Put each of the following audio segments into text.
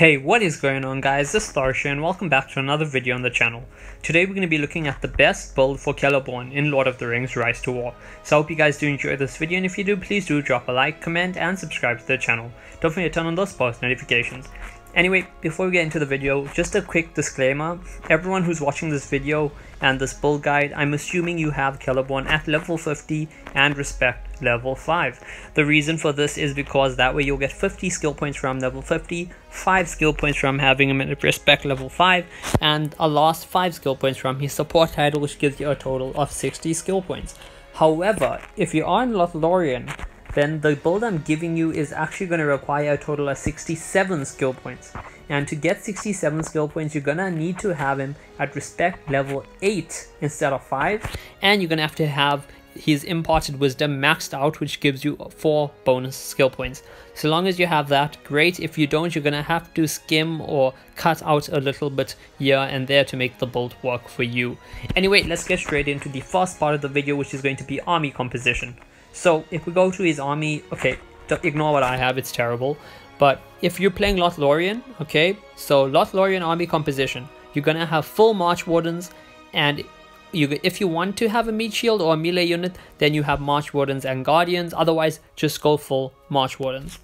Hey, what is going on guys, this is Tharshey and welcome back to another video on the channel. Today we're going to be looking at the best build for Celeborn in Lord of the Rings Rise to War. So I hope you guys do enjoy this video and if you do, please do drop a like, comment and subscribe to the channel. Don't forget to turn on those post notifications. Anyway, before we get into the video, just a quick disclaimer. Everyone who's watching this video and this build guide, I'm assuming you have Celeborn at level 50 and Respect level 5. The reason for this is because that way you'll get 50 skill points from level 50, 5 skill points from having him at Respect level 5, and a last 5 skill points from his support title which gives you a total of 60 skill points. However, if you are in Lothlorien, then the build I'm giving you is actually going to require a total of 67 skill points. And to get 67 skill points, you're going to need to have him at respect level 8 instead of 5. And you're going to have to have his imparted wisdom maxed out, which gives you 4 bonus skill points. So long as you have that, great. If you don't, you're going to have to skim or cut out a little bit here and there to make the build work for you. Anyway, let's get straight into the first part of the video, which is going to be army composition. So if we go to his army, okay, ignore what I have, it's terrible. But if you're playing Lothlorien, okay, so Lothlorien army composition, you're gonna have full March Wardens, and you if you want to have a meat shield or a melee unit, then you have March Wardens and Guardians. Otherwise, just go full March Wardens.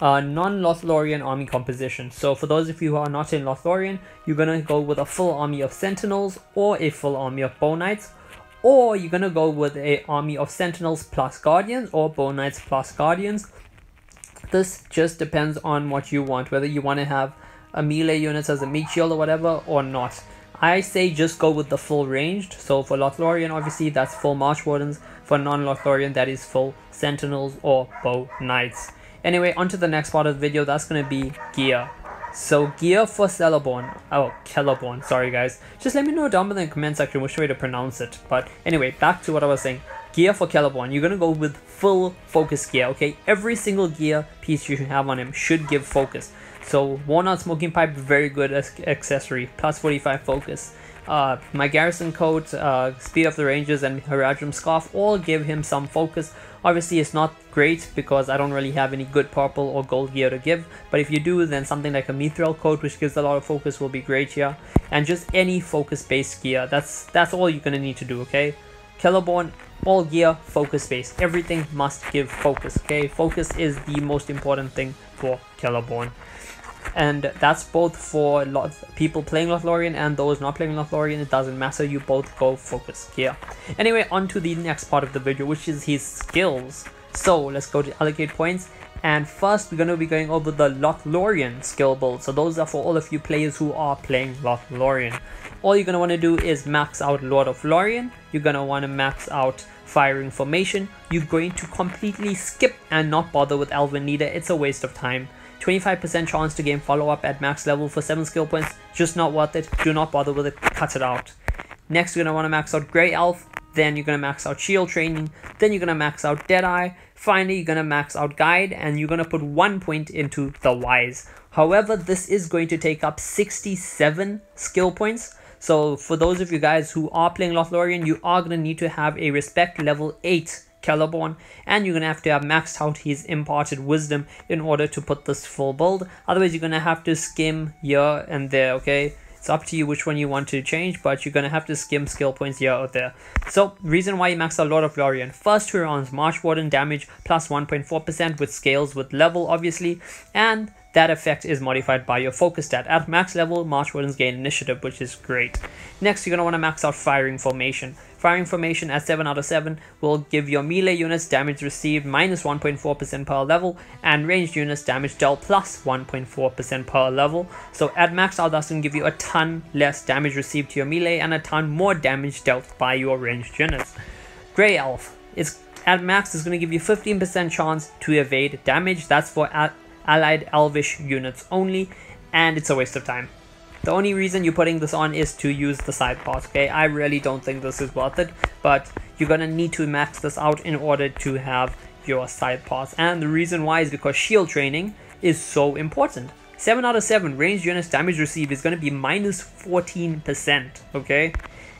Uh, non-Lothlorien army composition. So for those of you who are not in Lothlorien, you're gonna go with a full army of Sentinels or a full army of Bow Knights, or you're gonna go with a army of sentinels plus guardians or bow knights plus guardians. This just depends on what you want whether you want to have a melee units as a meat shield or whatever or not. I say just go with the full ranged. So for Lothlorien obviously that's full March Wardens. For non-Lothlorien that is full Sentinels or Bow Knights. Anyway on to the next part of the video. That's gonna be gear so gear for Celeborn. Oh, Celeborn. Sorry guys. Just let me know down below in the comment section which way to pronounce it. But anyway, back to what I was saying. Gear for Celeborn. You're gonna go with full focus gear. Okay, every single gear piece you have on him should give focus. So Walnut Smoking Pipe, very good accessory. Plus 45 focus. Uh, my Garrison Coat, uh, Speed of the Rangers, and Haradrim Scarf all give him some focus. Obviously, it's not great because I don't really have any good purple or gold gear to give, but if you do, then something like a Mithril Coat, which gives a lot of focus, will be great here. And just any focus-based gear, that's that's all you're gonna need to do, okay? Celeborn, all gear, focus-based. Everything must give focus, okay? Focus is the most important thing for Celeborn and that's both for lot people playing Lothlorien and those not playing Lothlorien. It doesn't matter. You both go focus here. Anyway, on to the next part of the video, which is his skills. So let's go to allocate points. And first, we're going to be going over the Lothlorien skill build. So those are for all of you players who are playing Lothlorien. All you're going to want to do is max out Lord of Lorien. You're going to want to max out Firing Formation. You're going to completely skip and not bother with Elven Leader. It's a waste of time. 25% chance to gain follow-up at max level for 7 skill points, just not worth it, do not bother with it, cut it out. Next you're going to want to max out Grey Elf, then you're going to max out Shield Training, then you're going to max out Deadeye, finally you're going to max out Guide, and you're going to put 1 point into the Wise. However, this is going to take up 67 skill points, so for those of you guys who are playing Lothlorien, you are going to need to have a Respect level 8 Celeborn, and you're gonna have to have maxed out his imparted wisdom in order to put this full build. Otherwise, you're gonna have to skim here and there, okay? It's up to you which one you want to change, but you're gonna have to skim skill points here or there. So, reason why you max a lot of Lorien. First two rounds, March Warden damage plus 1.4% with scales with level, obviously, and that effect is modified by your focus stat. At max level, March Wardens gain initiative, which is great. Next, you're going to want to max out firing formation. Firing formation at 7 out of 7 will give your melee units damage received minus 1.4% per level and ranged units damage dealt plus 1.4% per level. So at max out that's going to give you a ton less damage received to your melee and a ton more damage dealt by your ranged units. Grey Elf is at max is going to give you 15% chance to evade damage. That's for allied elvish units only and it's a waste of time. The only reason you're putting this on is to use the side parts, okay? I really don't think this is worth it, but you're gonna need to max this out in order to have your side parts. And the reason why is because shield training is so important. 7 out of 7 ranged units damage received is gonna be minus 14%, okay?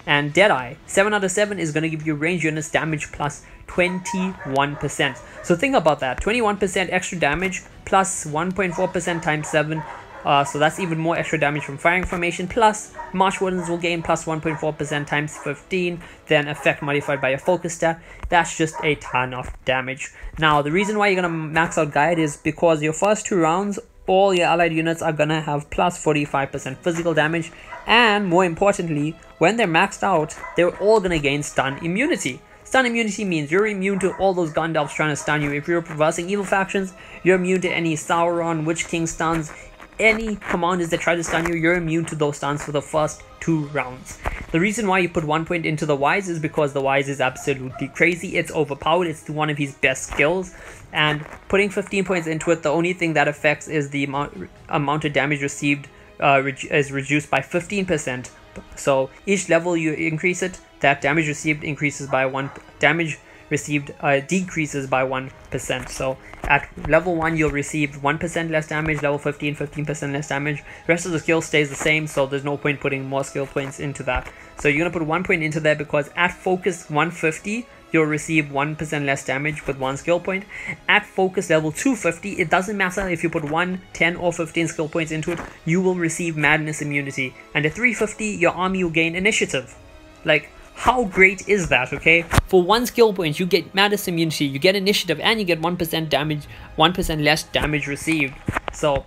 And Deadeye, 7 out of 7 is gonna give you ranged units damage plus 21%. So think about that, 21% extra damage plus 1.4% times 7 Uh, so that's even more extra damage from firing formation. Plus, March Wardens will gain plus 1.4% times 15, then effect modified by a focus stat. That's just a ton of damage. Now, the reason why you're going to max out Guide is because your first two rounds, all your allied units are going to have plus 45% physical damage. And more importantly, when they're maxed out, they're all going to gain stun immunity. Stun immunity means you're immune to all those Gandalfs trying to stun you. If you're reversing evil factions, you're immune to any Sauron, Witch King stuns, any commanders that try to stun you, you're immune to those stuns for the first two rounds. The reason why you put one point into the Wise is because the Wise is absolutely crazy. It's overpowered. It's one of his best skills. And putting 15 points into it, the only thing that affects is the amount, amount of damage received uh, is reduced by 15%. So each level you increase it, that damage received increases by one damage received uh, decreases by 1%. So at level 1 you'll receive 1% less damage, level 15 15% less damage. The rest of the skill stays the same so there's no point putting more skill points into that. So you're going to put 1 point into there because at focus 150 you'll receive 1% less damage with 1 skill point. At focus level 250, it doesn't matter if you put 1, 10 or 15 skill points into it, you will receive madness immunity. And at 350, your army will gain initiative. Like, how great is that, okay? For one skill point, you get Madness immunity, you get initiative, and you get 1% damage, 1% less damage received. So,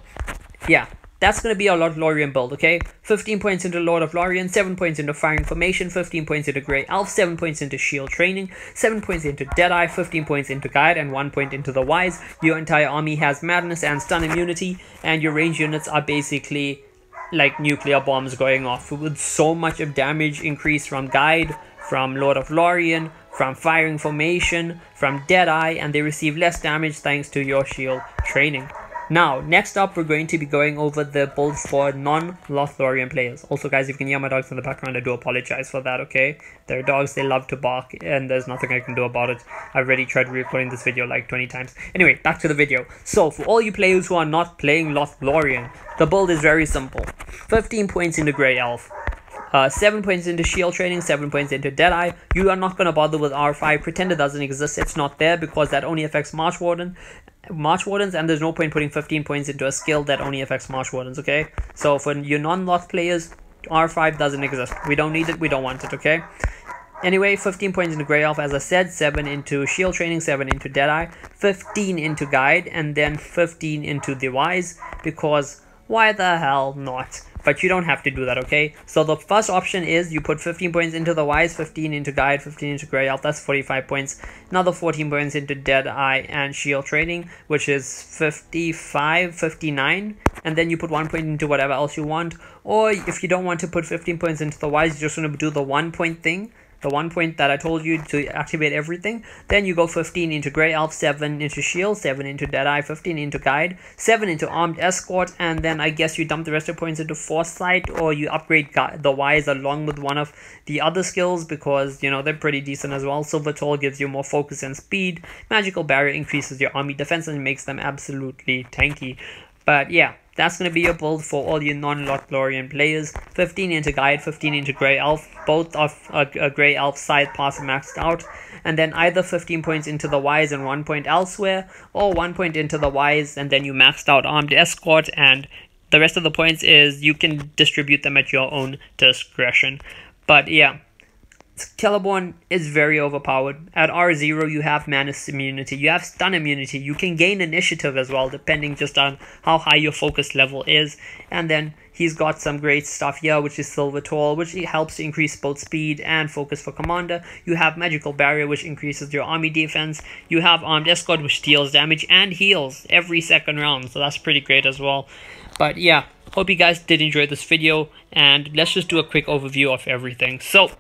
yeah, that's going to be our Lothlorien build, okay? 15 points into Lord of Lorien, 7 points into Firing Formation, 15 points into Grey Elf, 7 points into Shield Training, 7 points into Deadeye, 15 points into Guide, and 1 point into the Wise. Your entire army has Madness and Stun Immunity, and your range units are basically like nuclear bombs going off with so much of damage increase from Guide, from Lord of Lorien, from Firing Formation, from Deadeye, and they receive less damage thanks to your shield training. Now, next up, we're going to be going over the builds for non-Lothlorien players. Also, guys, if you can hear my dogs in the background, I do apologize for that, okay? They're dogs, they love to bark, and there's nothing I can do about it. I've already tried recording this video like 20 times. Anyway, back to the video. So, for all you players who are not playing Lothlorien, the build is very simple. 15 points into Grey Elf, uh, 7 points into shield training, 7 points into Deadeye. You are not going to bother with R5. Pretend it doesn't exist. It's not there because that only affects March Warden. March Wardens, and there's no point putting 15 points into a skill that only affects March Wardens, okay? So for your non-lock players, R5 doesn't exist. We don't need it, we don't want it, okay? Anyway, 15 points into Grey Elf, as I said, 7 into Shield Training, 7 into Deadeye, 15 into Guide, and then 15 into the Wise, because why the hell not? But you don't have to do that, okay? So the first option is you put 15 points into the Wise, 15 into Guide, 15 into Grey Elf, that's 45 points. Another 14 points into Deadeye and Shield Training, which is 55, 59. And then you put 1 point into whatever else you want. Or if you don't want to put 15 points into the Wise, you're just going to do the 1 point thing the one point that I told you to activate everything. Then you go 15 into Grey Elf, 7 into Shield, 7 into Deadeye, 15 into Guide, 7 into Armed Escort, and then I guess you dump the rest of points into Foresight or you upgrade the Wise along with one of the other skills because, you know, they're pretty decent as well. Silver Toll gives you more focus and speed. Magical Barrier increases your army defense and makes them absolutely tanky. But yeah, that's going to be your build for all your non-Lothlorien players. 15 into Guide, 15 into Grey Elf. Both of a, a Grey Elf side pass maxed out. And then either 15 points into the Wise and 1 point elsewhere. Or 1 point into the Wise and then you maxed out Armed Escort. And the rest of the points is you can distribute them at your own discretion. But yeah. Celeborn is very overpowered. At R0, you have Madness immunity, you have stun immunity, you can gain initiative as well, depending just on how high your focus level is. And then he's got some great stuff here, which is Silver Toll, which helps to increase both speed and focus for Commander. You have Magical Barrier, which increases your army defense. You have Armed Escort, which deals damage and heals every second round, so that's pretty great as well. But yeah, hope you guys did enjoy this video, and let's just do a quick overview of everything. So,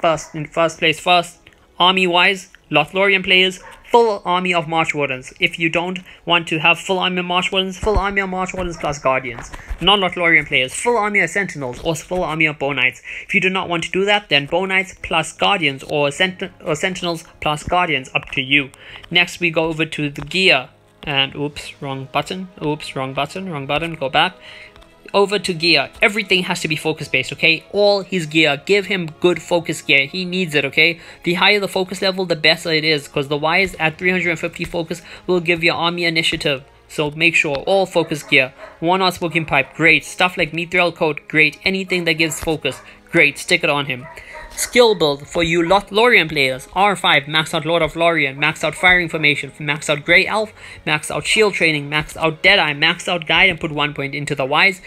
first in first place first. Army wise, Lothlorien players, full army of March Wardens. If you don't want to have full army of March Wardens, full army of March Wardens plus Guardians. Non-Lothlorien players, full army of Sentinels or full army of Bow Knights. If you do not want to do that, then Bow Knights plus Guardians or, Sent or Sentinels plus Guardians, up to you. Next we go over to the gear. And oops, wrong button. Oops, wrong button, wrong button, go back over to gear. Everything has to be focus based, okay? All his gear. Give him good focus gear. He needs it, okay? The higher the focus level, the better it is, because the Wise at 350 focus will give your army initiative. So make sure all focus gear, walnut smoking pipe, great. Stuff like mithril coat, great. Anything that gives focus, great. Stick it on him. Skill build for you Lothlorien players. R5, max out Lord of Lorien, max out firing formation, max out Grey Elf, max out shield training, max out Deadeye, max out guide and put one point into the wise.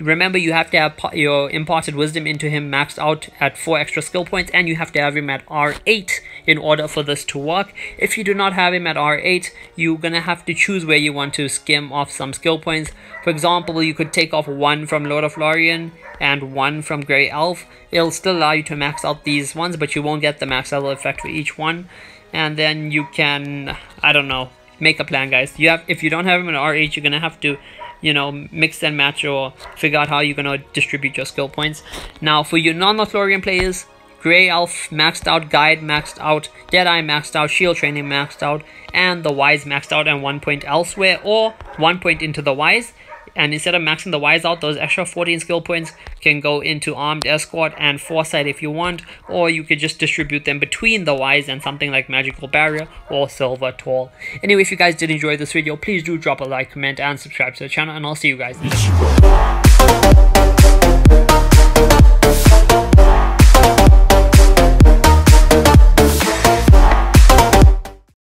Remember, you have to have your imparted wisdom into him maxed out at 4 extra skill points, and you have to have him at R8 in order for this to work. If you do not have him at R8, you're gonna have to choose where you want to skim off some skill points. For example, you could take off one from Lord of Lorien and one from Grey Elf. It'll still allow you to max out these ones, but you won't get the max level effect for each one. And then you can, I don't know, make a plan, guys. You have If you don't have him in R8, you're gonna have to you know, mix and match or figure out how you're going to distribute your skill points. Now, for your non-Lothlorien players, Grey Elf maxed out, Guide maxed out, Deadeye maxed out, Shield Training maxed out, and the Wise maxed out and one point elsewhere, or one point into the Wise and instead of maxing the wise out, those extra 14 skill points can go into armed escort and foresight if you want, or you could just distribute them between the wise and something like magical barrier or silver tall. Anyway, if you guys did enjoy this video, please do drop a like, comment, and subscribe to the channel, and I'll see you guys